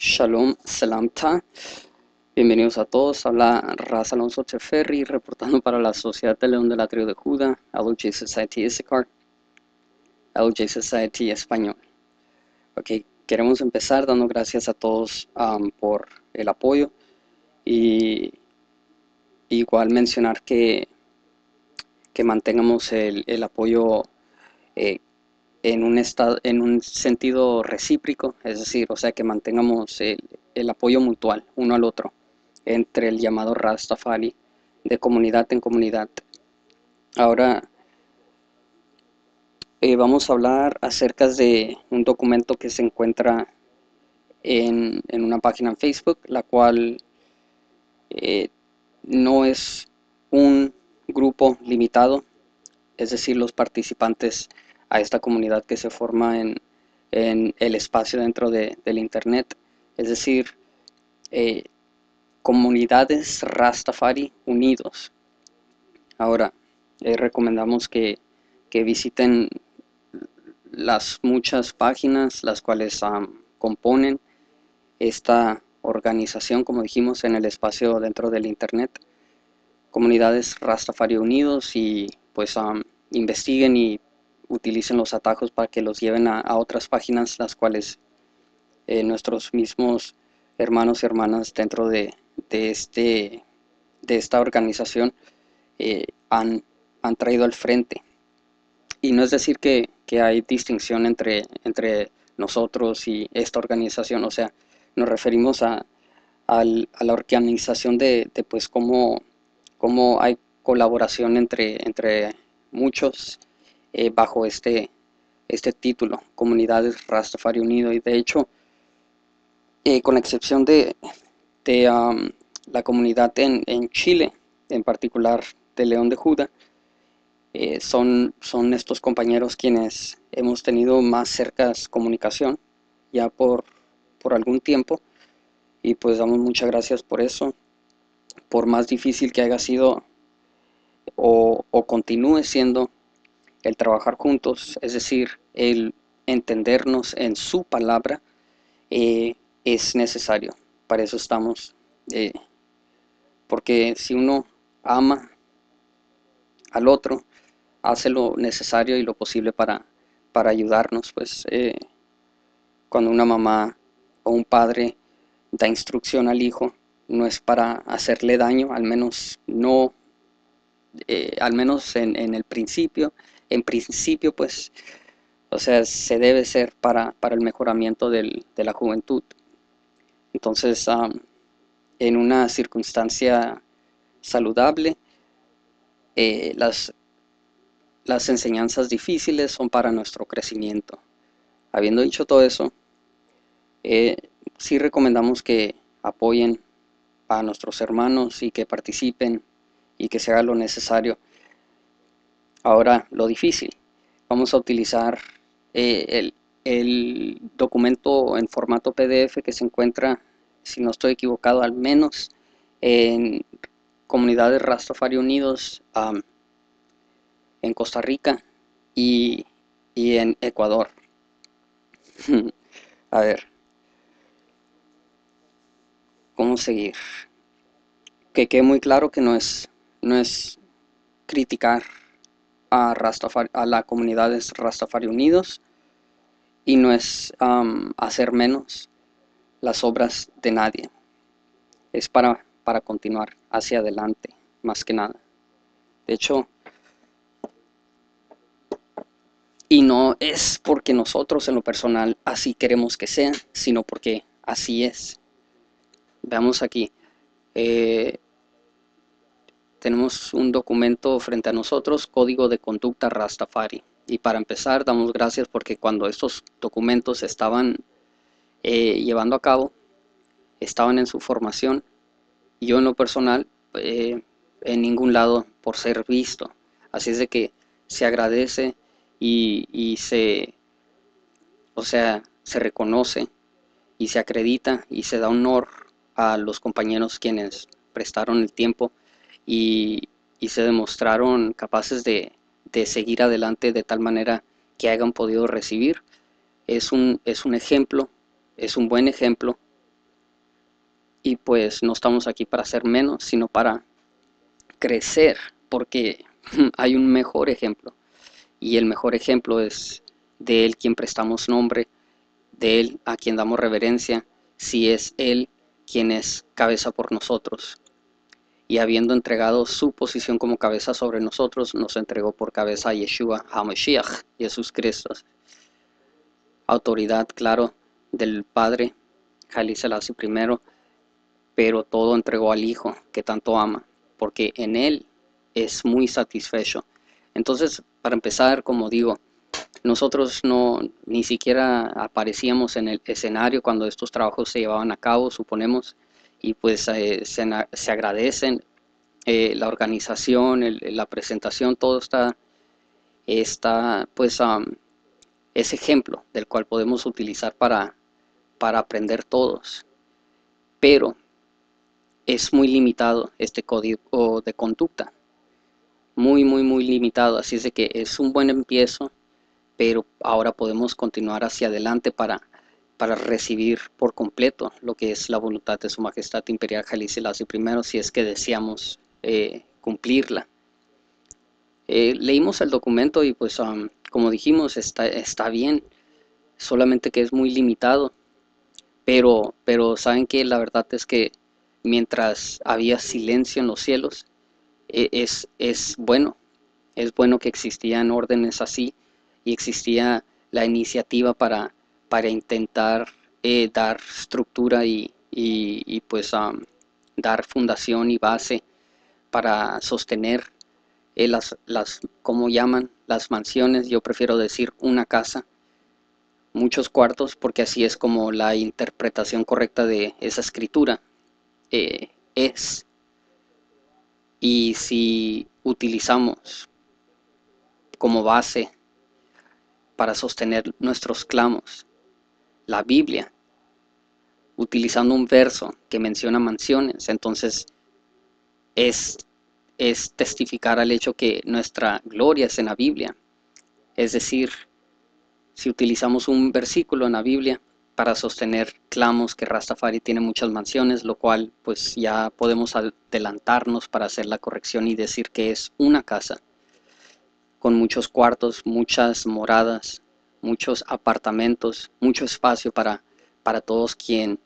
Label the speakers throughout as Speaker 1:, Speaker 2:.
Speaker 1: Shalom, Salamta. Bienvenidos a todos. Habla Raz Alonso Cheferri, reportando para la Sociedad de León de la Tribu de Judá, LJ Society Issachar, LJ Society Español. Ok, queremos empezar dando gracias a todos um, por el apoyo y igual mencionar que, que mantengamos el, el apoyo eh, en un, estado, en un sentido recíproco, es decir, o sea, que mantengamos el, apoyo mutual uno al otro entre el llamado Rastafari de comunidad en comunidad. Ahora eh, vamos a hablar acerca de un documento que se encuentra en, una página en Facebook, la cual eh, no es un grupo limitado, es decir, los participantes a esta comunidad que se forma en, el espacio dentro del Internet, es decir, eh, comunidades Rastafari unidos. Ahora, eh, recomendamos que, visiten las muchas páginas las cuales componen esta organización, como dijimos, en el espacio dentro del Internet. Comunidades Rastafari Unidos y pues investiguen y utilicen los atajos para que los lleven a, otras páginas, las cuales eh, nuestros mismos hermanos y hermanas dentro de, este, de esta organización eh, han, han, traído al frente. Y no es decir que, hay distinción entre, entre nosotros y esta organización, o sea, nos referimos a, a la organización de, de pues cómo, cómo, hay colaboración entre, entre muchos eh, bajo este, este título, Comunidades Rastafari Unido. Y de hecho, eh, con excepción de, la comunidad en, Chile, en particular de León de Judá, eh, son, son estos compañeros quienes hemos tenido más cercas comunicación ya por, por algún tiempo y pues damos muchas gracias por eso por más difícil que haya sido o, o continúe siendo el trabajar juntos, es decir, el entendernos en su palabra, eh, es necesario. Para eso estamos. Eh, porque si uno ama al otro, hace lo necesario y lo posible para, para ayudarnos. Pues eh, cuando una mamá o un padre da instrucción al hijo, no es para hacerle daño, al menos no, al menos en, en el principio, en principio, pues, o sea, se debe ser para, el mejoramiento de la juventud. Entonces, en una circunstancia saludable, eh, las, las enseñanzas difíciles son para nuestro crecimiento. Habiendo dicho todo eso, eh, sí recomendamos que apoyen a nuestros hermanos y que participen y que se haga lo necesario Ahora, lo difícil. Vamos a utilizar eh, el, documento en formato PDF que se encuentra, si no estoy equivocado, al menos en comunidades Rastafari Unidos en Costa Rica y, en Ecuador. a ver. ¿Cómo seguir? Que quede muy claro que no es, no es criticar a, a la comunidad de Rastafari Unidos y no es hacer menos las obras de nadie. Es para, para continuar hacia adelante, más que nada. De hecho, y no es porque nosotros en lo personal así queremos que sea, sino porque así es. Veamos aquí. Eh, tenemos un documento frente a nosotros, Código de Conducta Rastafari. Y para empezar, damos gracias porque cuando estos documentos estaban eh, llevando a cabo, estaban en su formación, yo en lo personal, eh, en ningún lado por ser visto. Así es de que se agradece y, y se, o sea, se reconoce y se acredita y se da honor a los compañeros quienes prestaron el tiempo y, se demostraron capaces de, seguir adelante de tal manera que hayan podido recibir. Es un, es un ejemplo, es un buen ejemplo y pues no estamos aquí para ser menos, sino para crecer, porque hay un mejor ejemplo. Y el mejor ejemplo es de Él quien prestamos nombre, de Él a quien damos reverencia, si es Él quien es cabeza por nosotros. Y habiendo entregado su posición como cabeza sobre nosotros, nos entregó por cabeza a Yeshua HaMashiach, Jesús Cristo. Autoridad, claro, del Padre, Jalí Selassie primero, pero todo entregó al Hijo que tanto ama, porque en Él es muy satisfecho. Entonces, para empezar, como digo, nosotros no ni siquiera aparecíamos en el escenario cuando estos trabajos se llevaban a cabo, suponemos, y pues eh, se, agradecen eh, la organización, la presentación, todo está, está pues ese ejemplo del cual podemos utilizar para, para aprender todos. Pero es muy limitado este código de conducta. Muy, muy, muy limitado. Así es de que es un buen empiezo, pero ahora podemos continuar hacia adelante para, para recibir por completo lo que es la voluntad de Su Majestad Imperial Jalice Selassie primero si es que deseamos eh, cumplirla. Eh, leímos el documento y pues como dijimos está, está bien, solamente que es muy limitado, pero, pero saben que la verdad es que mientras había silencio en los cielos, e, es, es bueno, es bueno que existían órdenes así y existía la iniciativa para, para intentar eh, dar estructura y, pues dar fundación y base para sostener eh, las, las, como llaman, las mansiones, yo prefiero decir una casa, muchos cuartos, porque así es como la interpretación correcta de esa escritura. Eh, es. Y si utilizamos como base para sostener nuestros clamos la Biblia, utilizando un verso que menciona mansiones, entonces es, es testificar al hecho que nuestra gloria es en la Biblia. Es decir, si utilizamos un versículo en la Biblia, para sostener clamos que Rastafari tiene muchas mansiones, lo cual pues ya podemos adelantarnos para hacer la corrección y decir que es una casa con muchos cuartos, muchas moradas, muchos apartamentos, mucho espacio para, para todos quien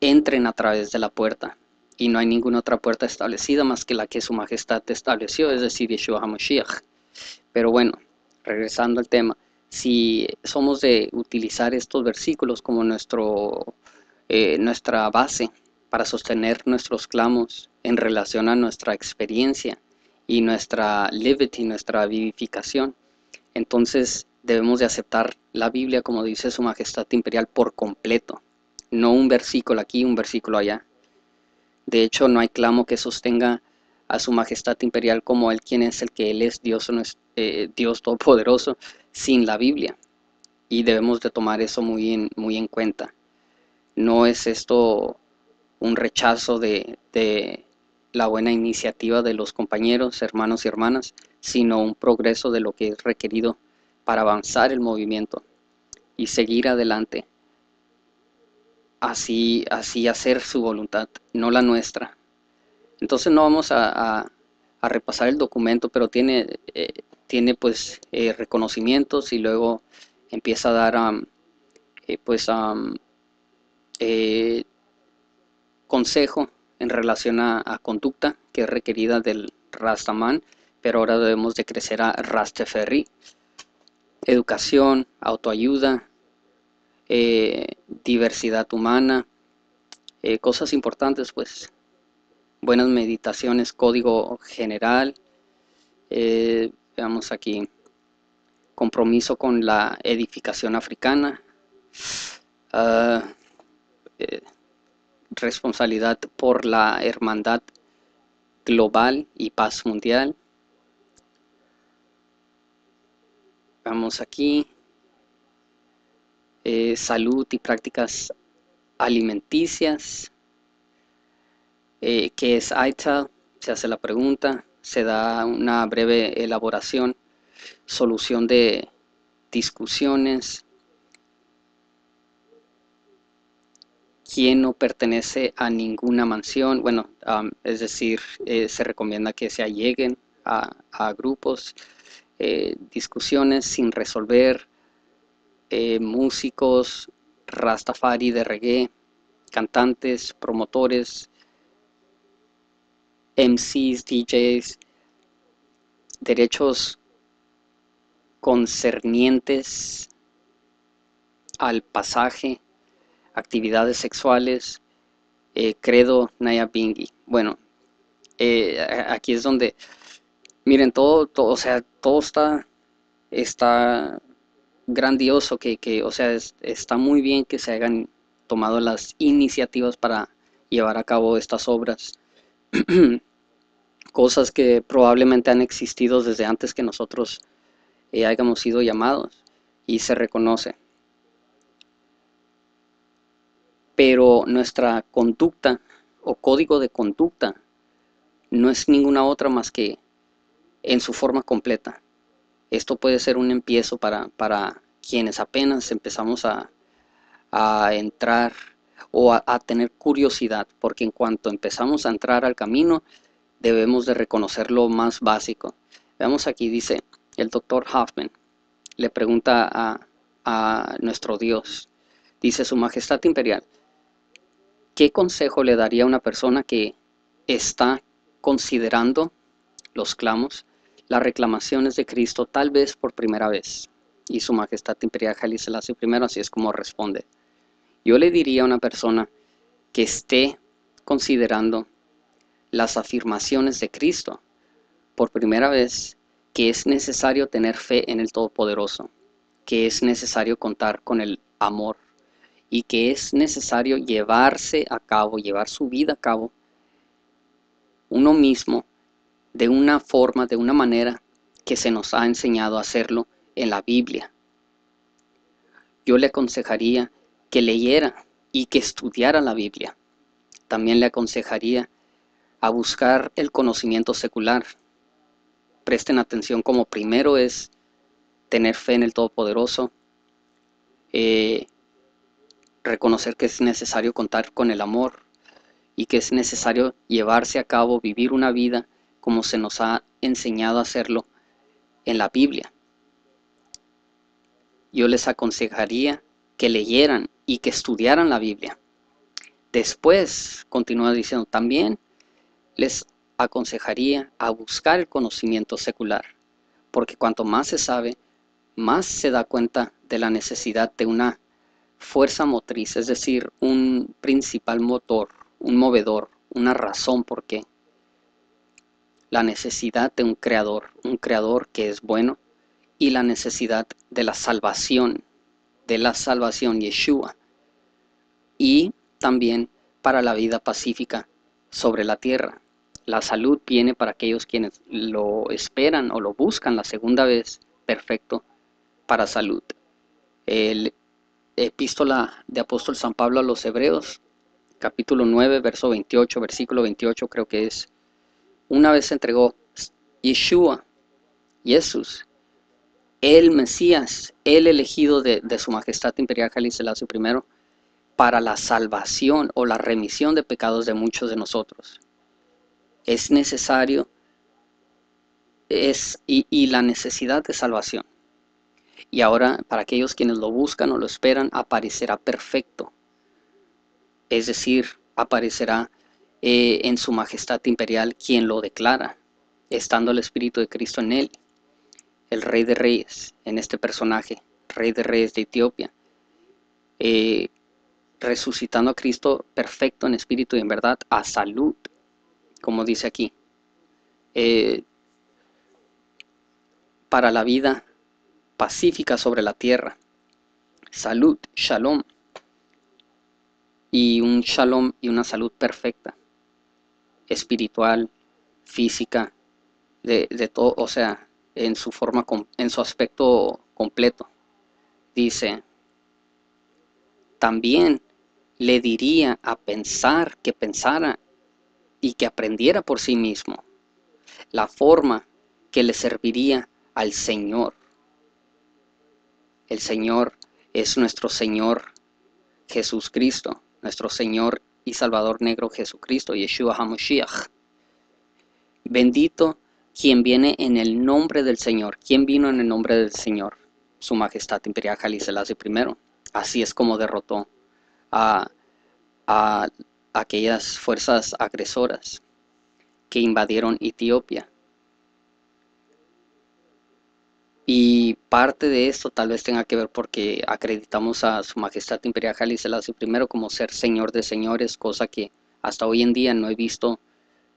Speaker 1: entren a través de la puerta. Y no hay ninguna otra puerta establecida más que la que su majestad estableció, es decir, Yeshua HaMashiach. Pero bueno, regresando al tema, si somos de utilizar estos versículos como nuestro, eh, nuestra base para sostener nuestros clamos en relación a nuestra experiencia y nuestra liberty, nuestra vivificación, entonces debemos de aceptar la Biblia como dice su majestad imperial por completo, no un versículo aquí, un versículo allá. De hecho, no hay clamo que sostenga a su majestad imperial como él quien es el que él es Dios, eh, Dios todopoderoso, sin la Biblia. Y debemos de tomar eso muy en, muy en cuenta. No es esto un rechazo de, de la buena iniciativa de los compañeros, hermanos y hermanas, sino un progreso de lo que es requerido para avanzar el movimiento y seguir adelante. Así, así hacer su voluntad, no la nuestra. Entonces no vamos a, repasar el documento, pero tiene eh, tiene pues eh, reconocimientos y luego empieza a dar eh, pues consejo en relación a, conducta que es requerida del Rastaman, pero ahora debemos de crecer a Rasteferri. Educación, autoayuda, diversidad humana, cosas importantes pues, buenas meditaciones, código general, Veamos aquí. Compromiso con la edificación africana. Ah, eh, responsabilidad por la hermandad global y paz mundial. Vamos aquí. Eh, salud y prácticas alimenticias. Eh, ¿Qué es AITA? Se hace la pregunta se da una breve elaboración, solución de discusiones, quien no pertenece a ninguna mansión, bueno, es decir, eh, se recomienda que se alleguen a, grupos, eh, discusiones sin resolver, eh, músicos, rastafari de reggae, cantantes, promotores, MCs, DJs, derechos concernientes al pasaje, actividades sexuales, eh, credo Naya Bingi. Bueno, aquí es donde, miren, todo, todo, o sea, todo está, está grandioso, que, que o sea, está muy bien que se hayan tomado las iniciativas para llevar a cabo estas obras. Cosas que probablemente han existido desde antes que nosotros eh, hayamos sido llamados y se reconoce. Pero nuestra conducta o código de conducta no es ninguna otra más que en su forma completa. Esto puede ser un empiezo para, para quienes apenas empezamos a, entrar o a, a, tener curiosidad, porque en cuanto empezamos a entrar al camino, debemos de reconocer lo más básico. Veamos aquí, dice el doctor Hoffman, le pregunta a, a nuestro Dios, dice su Majestad Imperial, ¿qué consejo le daría a una persona que está considerando los clamos, las reclamaciones de Cristo tal vez por primera vez? Y su Majestad Imperial Haile Selassie primero, así es como responde. Yo le diría a una persona que esté considerando las afirmaciones de Cristo por primera vez que es necesario tener fe en el Todopoderoso, que es necesario contar con el amor y que es necesario llevarse a cabo, llevar su vida a cabo uno mismo de una forma, de una manera que se nos ha enseñado a hacerlo en la Biblia. Yo le aconsejaría que leyera y que estudiara la Biblia. También le aconsejaría a buscar el conocimiento secular. Presten atención como primero es tener fe en el Todopoderoso, eh, reconocer que es necesario contar con el amor y que es necesario llevarse a cabo, vivir una vida como se nos ha enseñado a hacerlo en la Biblia. Yo les aconsejaría que leyeran y que estudiaran la Biblia. Después, continúa diciendo, también les aconsejaría a buscar el conocimiento secular, porque cuanto más se sabe, más se da cuenta de la necesidad de una fuerza motriz, es decir, un principal motor, un movedor, una razón por qué. La necesidad de un creador, un creador que es bueno, y la necesidad de la salvación, de la salvación Yeshua, y también para la vida pacífica sobre la tierra. La salud viene para aquellos quienes lo esperan o lo buscan la segunda vez, perfecto para salud. El epístola de apóstol San Pablo a los Hebreos, capítulo 9, verso 28, versículo 28 creo que es, una vez entregó Yeshua, Jesús, el Mesías, el elegido de, su majestad imperial Selassie I, para la salvación o la remisión de pecados de muchos de nosotros es necesario es, y, la necesidad de salvación. Y ahora, para aquellos quienes lo buscan o lo esperan, aparecerá perfecto. Es decir, aparecerá eh, en su majestad imperial quien lo declara, estando el Espíritu de Cristo en él, el Rey de Reyes, en este personaje, Rey de Reyes de Etiopía, eh, resucitando a Cristo perfecto en espíritu y en verdad, a salud como dice aquí, eh, para la vida pacífica sobre la tierra, salud, shalom, y un shalom y una salud perfecta, espiritual, física, de, de todo, o sea, en su forma, en su aspecto completo. Dice, también le diría a pensar que pensara y que aprendiera por sí mismo la forma que le serviría al Señor. El Señor es nuestro Señor Jesucristo, nuestro Señor y Salvador negro Jesucristo, Yeshua HaMashiach. Bendito quien viene en el nombre del Señor. ¿Quién vino en el nombre del Señor? Su Majestad Imperial Haile I. Así es como derrotó a, a aquellas fuerzas agresoras que invadieron Etiopía. Y parte de esto tal vez tenga que ver porque acreditamos a Su Majestad Imperial Haile Selassie I como ser Señor de Señores, cosa que hasta hoy en día no he visto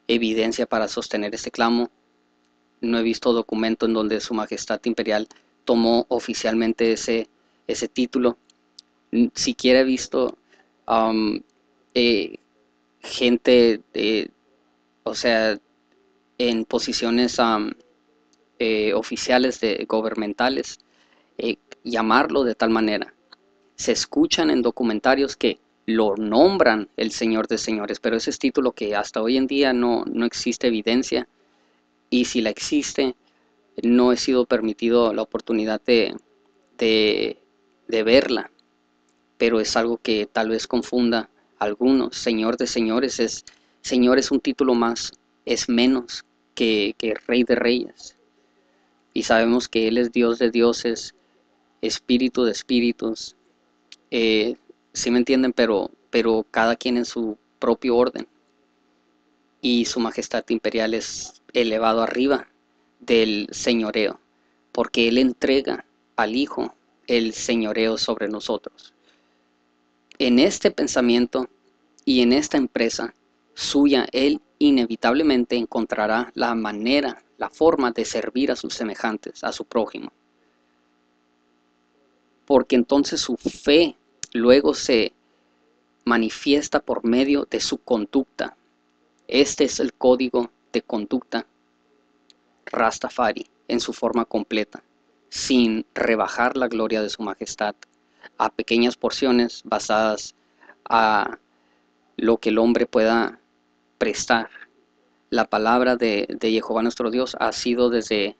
Speaker 1: evidencia para sostener este clamo. No he visto documento en donde Su Majestad Imperial tomó oficialmente ese, ese título. Siquiera he visto um, eh, gente, o sea, en posiciones um, eh, oficiales de, gubernamentales eh, llamarlo de tal manera. Se escuchan en documentarios que lo nombran el Señor de Señores, pero ese es título que hasta hoy en día no, no existe evidencia y si la existe, no he sido permitido la oportunidad de, de, verla, pero es algo que tal vez confunda a algunos. Señor de Señores es, Señor es un título más, es menos que, que Rey de Reyes y sabemos que Él es Dios de dioses, espíritu de espíritus. Eh, si me entienden, pero, pero cada quien en su propio orden. Y su majestad imperial es elevado arriba del señoreo, porque Él entrega al Hijo el señoreo sobre nosotros. En este pensamiento y en esta empresa suya, Él inevitablemente encontrará la manera la forma de servir a sus semejantes, a su prójimo. Porque entonces su fe luego se manifiesta por medio de su conducta. Este es el código de conducta Rastafari en su forma completa, sin rebajar la gloria de su majestad a pequeñas porciones basadas a lo que el hombre pueda prestar la palabra de, Jehová nuestro Dios ha sido desde,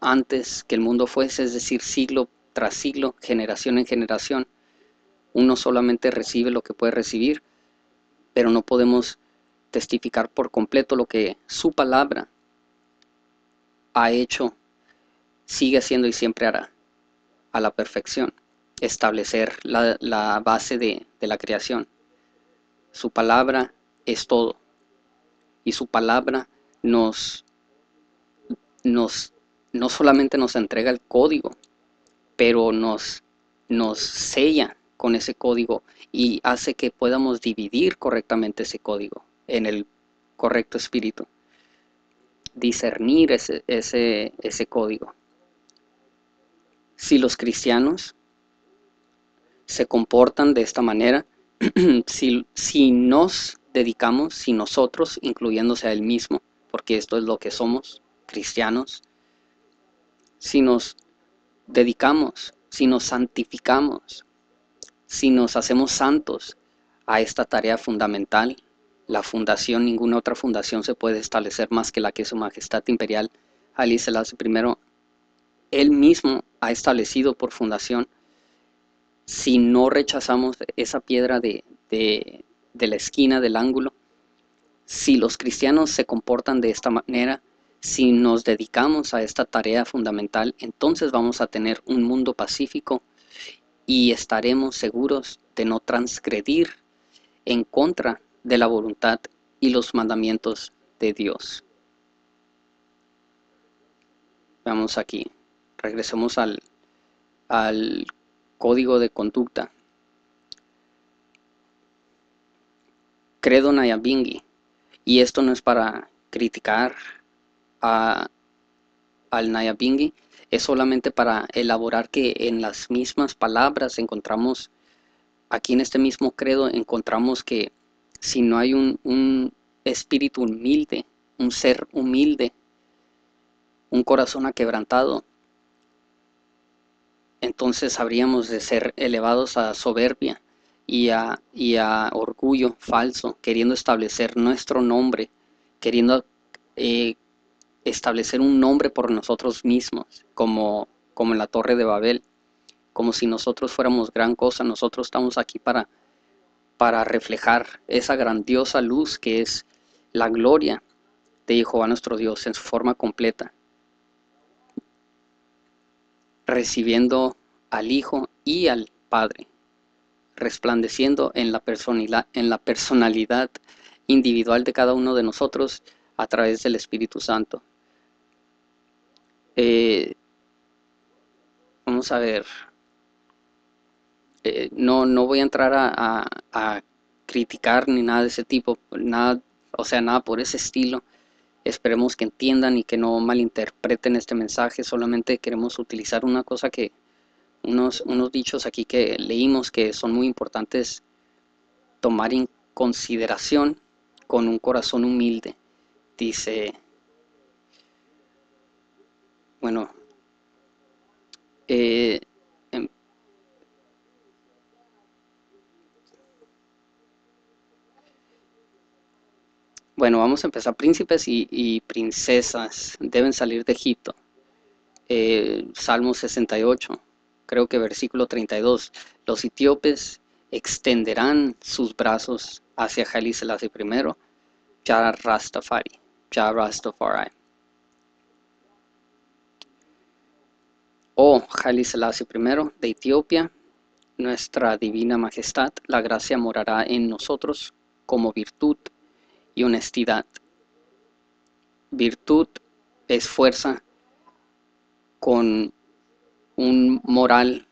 Speaker 1: antes que el mundo fuese, es decir, siglo tras siglo, generación en generación. Uno solamente recibe lo que puede recibir, pero no podemos testificar por completo lo que su palabra ha hecho, sigue haciendo y siempre hará a la perfección, establecer la, base de la creación. Su palabra es todo y su palabra nos, nos, no solamente nos entrega el código, pero nos, nos sella con ese código y hace que podamos dividir correctamente ese código en el correcto espíritu. Discernir ese, ese, ese código. Si los cristianos se comportan de esta manera, si, si nos dedicamos, si nosotros, incluyéndose a Él mismo, porque esto es lo que somos, cristianos, si nos dedicamos, si nos santificamos, si nos hacemos santos a esta tarea fundamental, la fundación, ninguna otra fundación se puede establecer más que la que su majestad imperial Ali Selassie primero él mismo ha establecido por fundación. Si no rechazamos esa piedra de la esquina del ángulo. Si los cristianos se comportan de esta manera, si nos dedicamos a esta tarea fundamental, entonces vamos a tener un mundo pacífico y estaremos seguros de no transgredir en contra de la voluntad y los mandamientos de Dios. Vamos aquí, regresemos al, al código de conducta credo Nayabingi. Y esto no es para criticar al Nayabingi, es solamente para elaborar que en las mismas palabras encontramos, aquí en este mismo credo encontramos que si no hay un, un espíritu humilde, un ser humilde, un corazón aquebrantado, entonces habríamos de ser elevados a soberbia y a, orgullo falso, queriendo establecer nuestro nombre, queriendo eh, establecer un nombre por nosotros mismos, como, como en la torre de Babel, como si nosotros fuéramos gran cosa, nosotros estamos aquí para, para reflejar esa grandiosa luz que es la gloria de Jehová nuestro Dios en su forma completa, recibiendo al Hijo y al Padre, resplandeciendo en la personalidad, en la personalidad individual de cada uno de nosotros a través del Espíritu Santo. Eh, vamos a ver, eh, no, no voy a entrar a, criticar ni nada de ese tipo, nada, o sea, nada por ese estilo. Esperemos que entiendan y que no malinterpreten este mensaje. Solamente queremos utilizar una cosa que, unos, unos dichos aquí que leímos que son muy importantes tomar en consideración con un corazón humilde. Dice, bueno, eh, Bueno, vamos a empezar. Príncipes y, princesas deben salir de Egipto. Eh, Salmo 68, creo que versículo 32. Los etíopes extenderán sus brazos hacia Haile Selassie I, Ya Rastafari, Ya Rastafari. Oh Haile Selassie I de Etiopía, nuestra divina majestad, la gracia morará en nosotros como virtud y honestidad. Virtud es fuerza con un moral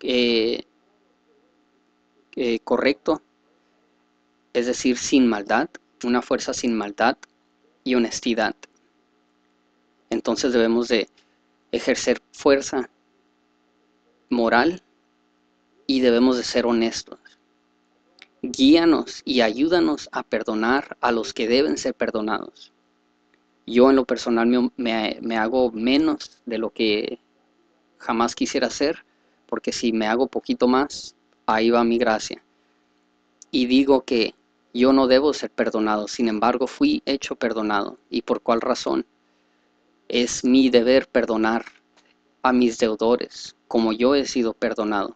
Speaker 1: eh, eh, correcto, es decir, sin maldad, una fuerza sin maldad y honestidad. Entonces debemos de ejercer fuerza moral y debemos de ser honestos guíanos y ayúdanos a perdonar a los que deben ser perdonados. Yo en lo personal me, hago menos de lo que jamás quisiera hacer, porque si me hago poquito más, ahí va mi gracia. Y digo que yo no debo ser perdonado, sin embargo fui hecho perdonado. ¿Y por cuál razón? Es mi deber perdonar a mis deudores, como yo he sido perdonado.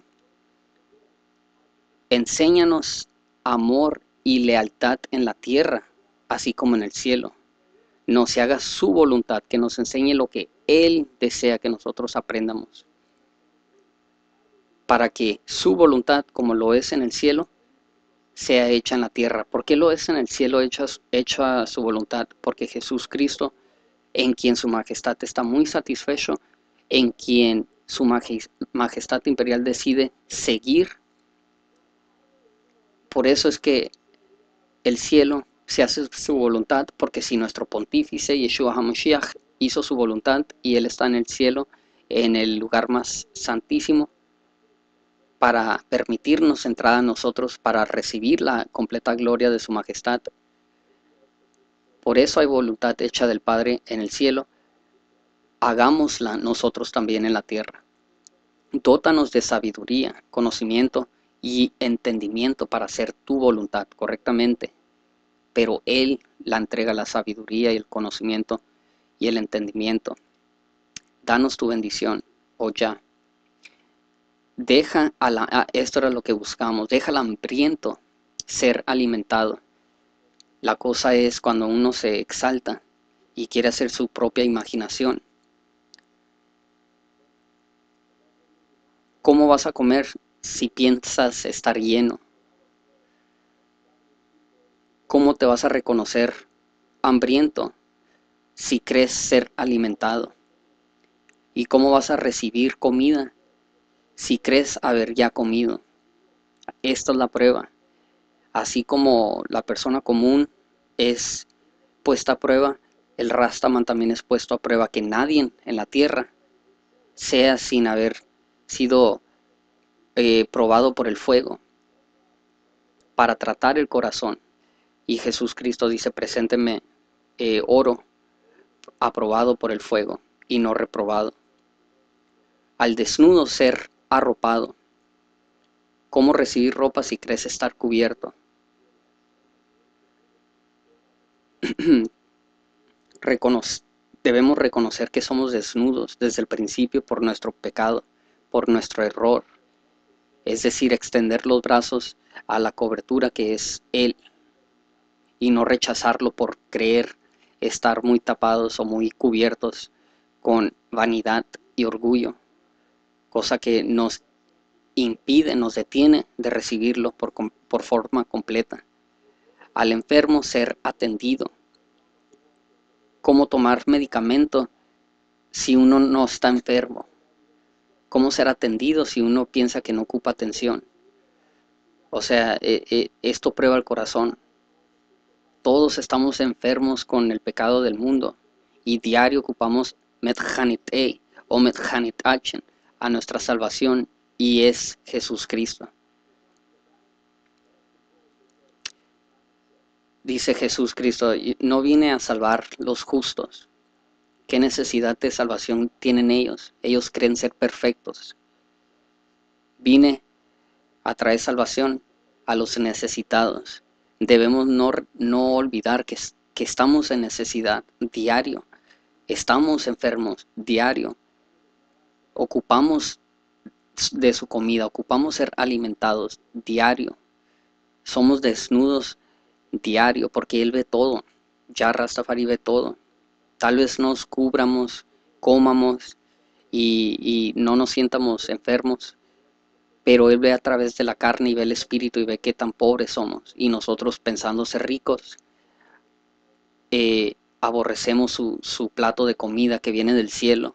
Speaker 1: Enséñanos amor y lealtad en la tierra, así como en el cielo. No se haga su voluntad, que nos enseñe lo que Él desea que nosotros aprendamos. Para que su voluntad, como lo es en el cielo, sea hecha en la tierra. ¿Por qué lo es en el cielo hecha, su voluntad? Porque Jesús Cristo, en quien su majestad está muy satisfecho, en quien su majestad imperial decide seguir por eso es que el cielo se hace su voluntad, porque si nuestro pontífice Yeshua HaMashiach hizo su voluntad y Él está en el cielo, en el lugar más santísimo, para permitirnos entrar a nosotros, para recibir la completa gloria de su majestad. Por eso hay voluntad hecha del Padre en el cielo, hagámosla nosotros también en la tierra. Dótanos de sabiduría, conocimiento, y entendimiento para hacer tu voluntad correctamente. Pero Él la entrega la sabiduría y el conocimiento y el entendimiento. Danos tu bendición, oh ya. Deja a la, esto era lo que buscamos, deja al hambriento ser alimentado. La cosa es cuando uno se exalta y quiere hacer su propia imaginación. ¿Cómo vas a comer si piensas estar lleno? ¿Cómo te vas a reconocer hambriento si crees ser alimentado? ¿Y cómo vas a recibir comida si crees haber ya comido? Esta es la prueba. Así como la persona común es puesta a prueba, el Rastaman también es puesto a prueba, que nadie en la tierra sea sin haber sido eh, probado por el fuego para tratar el corazón. Y Jesús Cristo dice, presénteme eh, oro aprobado por el fuego y no reprobado. Al desnudo ser arropado. ¿Cómo recibir ropa si crees estar cubierto? debemos reconocer que somos desnudos desde el principio por nuestro pecado, por nuestro error, es decir, extender los brazos a la cobertura que es Él y no rechazarlo por creer estar muy tapados o muy cubiertos con vanidad y orgullo, cosa que nos impide, nos detiene de recibirlo por, forma completa. Al enfermo ser atendido. ¿Cómo tomar medicamento si uno no está enfermo? ¿Cómo ser atendido si uno piensa que no ocupa atención? O sea, eh, eh, esto prueba el corazón. Todos estamos enfermos con el pecado del mundo y diario ocupamos Medhanit E o Medhanit Achen a nuestra salvación y es Jesús Cristo. Dice Jesús Cristo, no vine a salvar los justos. ¿Qué necesidad de salvación tienen ellos? Ellos creen ser perfectos. Vine a traer salvación a los necesitados. Debemos no, no olvidar que, que estamos en necesidad diario. Estamos enfermos diario. Ocupamos de su comida, ocupamos ser alimentados diario. Somos desnudos diario porque Él ve todo. Ya Rastafari ve todo. Tal vez nos cubramos, comamos y, y no nos sientamos enfermos, pero Él ve a través de la carne y ve el espíritu y ve qué tan pobres somos. Y nosotros pensando ser ricos, eh, aborrecemos su, su, plato de comida que viene del cielo.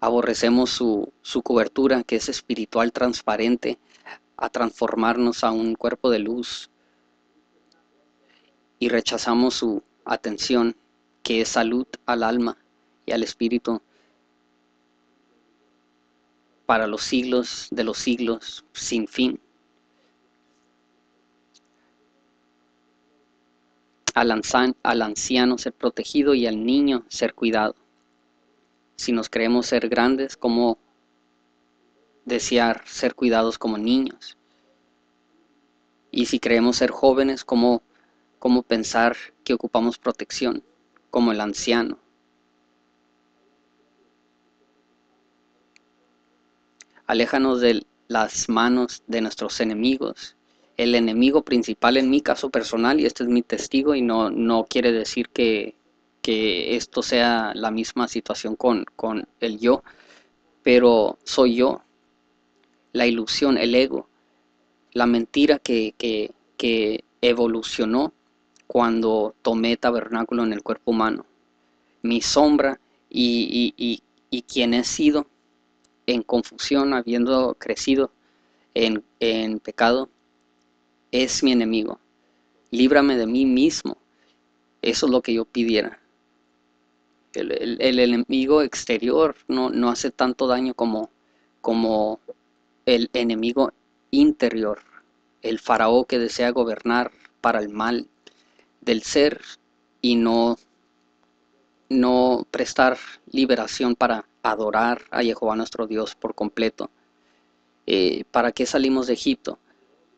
Speaker 1: Aborrecemos su, su cobertura que es espiritual, transparente, a transformarnos a un cuerpo de luz. Y rechazamos su atención, que es salud al alma y al espíritu para los siglos de los siglos sin fin. Al, anciano ser protegido y al niño ser cuidado. Si nos creemos ser grandes, como desear ser cuidados como niños? Y si creemos ser jóvenes, como cómo pensar que ocupamos protección como el anciano? Aléjanos de las manos de nuestros enemigos. El enemigo principal en mi caso personal, y este es mi testigo, y no, no quiere decir que, que esto sea la misma situación con, con el yo, pero soy yo, la ilusión, el ego, la mentira que, que, que evolucionó cuando tomé tabernáculo en el cuerpo humano, mi sombra y, y, y, y quien he sido en confusión, habiendo crecido en, pecado, es mi enemigo. Líbrame de mí mismo. Eso es lo que yo pidiera. El, enemigo exterior no, no, hace tanto daño como, como el enemigo interior, el faraón que desea gobernar para el mal del ser y no, no prestar liberación para adorar a Jehová nuestro Dios por completo. Eh, ¿Para qué salimos de Egipto?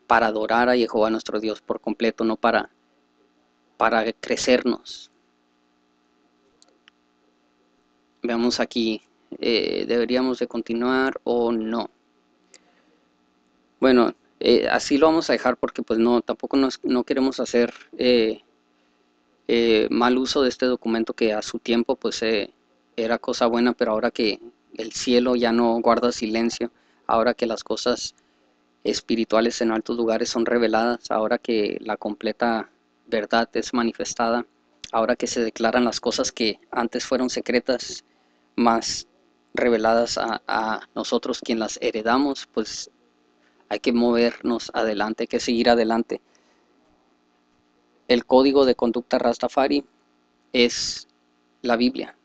Speaker 1: Para adorar a Jehová nuestro Dios por completo, no para, para crecernos. Veamos aquí, eh, ¿deberíamos de continuar o no? Bueno, eh, así lo vamos a dejar porque pues no, tampoco nos, no queremos hacer mal uso de este documento que a su tiempo pues era cosa buena, pero ahora que el cielo ya no guarda silencio, ahora que las cosas espirituales en altos lugares son reveladas, ahora que la completa verdad es manifestada, ahora que se declaran las cosas que antes fueron secretas, más reveladas a, nosotros quien las heredamos, pues hay que movernos adelante, hay que seguir adelante. El código de conducta Rastafari es la Biblia,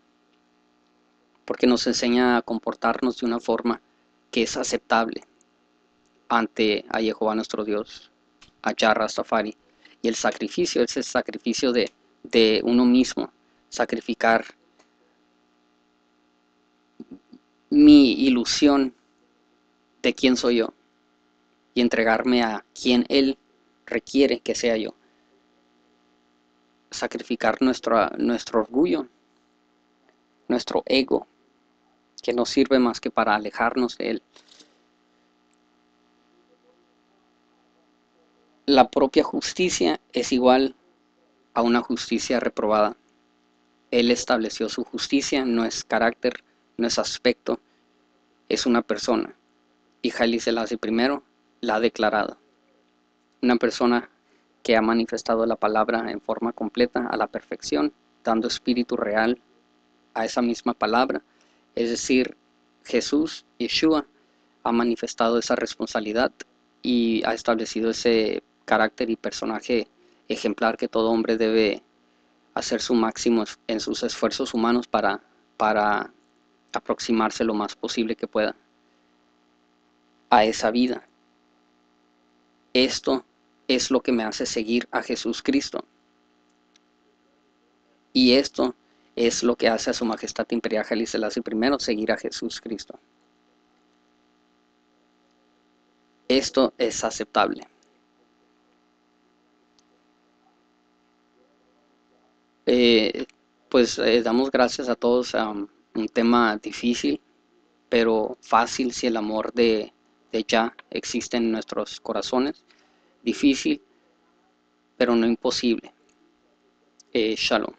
Speaker 1: porque nos enseña a comportarnos de una forma que es aceptable ante a Jehová nuestro Dios, a Yah Rastafari. Y el sacrificio es el sacrificio de, de uno mismo, sacrificar mi ilusión de quién soy yo y entregarme a quien Él requiere que sea yo. Sacrificar nuestro, nuestro orgullo, nuestro ego, que no sirve más que para alejarnos de Él. la propia justicia es igual a una justicia reprobada. Él estableció su justicia, no es carácter, no es aspecto, es una persona. Y Haile Selassie primero la ha declarado. Una persona que ha manifestado la palabra en forma completa a la perfección, dando espíritu real a esa misma palabra. Es decir, Jesús, Yeshua, ha manifestado esa responsabilidad y ha establecido ese carácter y personaje ejemplar que todo hombre debe hacer su máximo en sus esfuerzos humanos para, para aproximarse lo más posible que pueda a esa vida. Esto es lo que me hace seguir a Jesús Cristo. Y esto es lo que hace a su majestad imperial Haile Selassie I seguir a Jesús Cristo. Esto es aceptable. Eh, pues eh, damos gracias a todos a un tema difícil, pero fácil si el amor de, de ya existe en nuestros corazones. Difícil, pero no imposible. Eh, shalom.